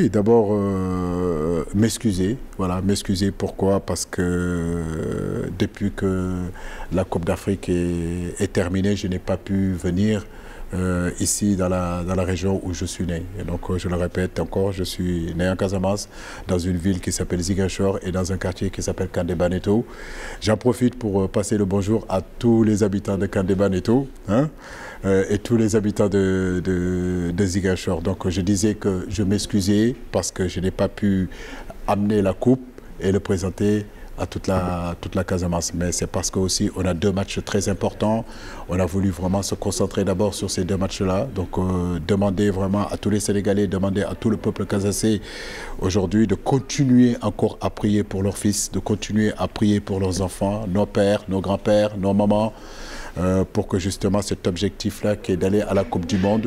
D'abord, euh, m'excuser. Voilà, m'excuser. Pourquoi? Parce que depuis que la Coupe d'Afrique est, terminée, je n'ai pas pu venir euh, ici dans la, dans la région où je suis né. Et donc, je le répète encore, je suis né en Casamance, dans une ville qui s'appelle Ziguinchor et dans un quartier qui s'appelle Kandebaneto. J'en profite pour passer le bonjour à tous les habitants de Kandebaneto. Hein euh, et tous les habitants de, de, de Ziguinchor. Donc je disais que je m'excusais parce que je n'ai pas pu amener la coupe et le présenter à toute la, toute la Casamance. Mais c'est parce qu'aussi on a deux matchs très importants. On a voulu vraiment se concentrer d'abord sur ces deux matchs-là. Donc euh, demander vraiment à tous les Sénégalais, demander à tout le peuple casassé aujourd'hui de continuer encore à prier pour leurs fils, de continuer à prier pour leurs enfants, nos pères, nos grands-pères, nos mamans. Euh, pour que justement cet objectif-là qui est d'aller à la Coupe du Monde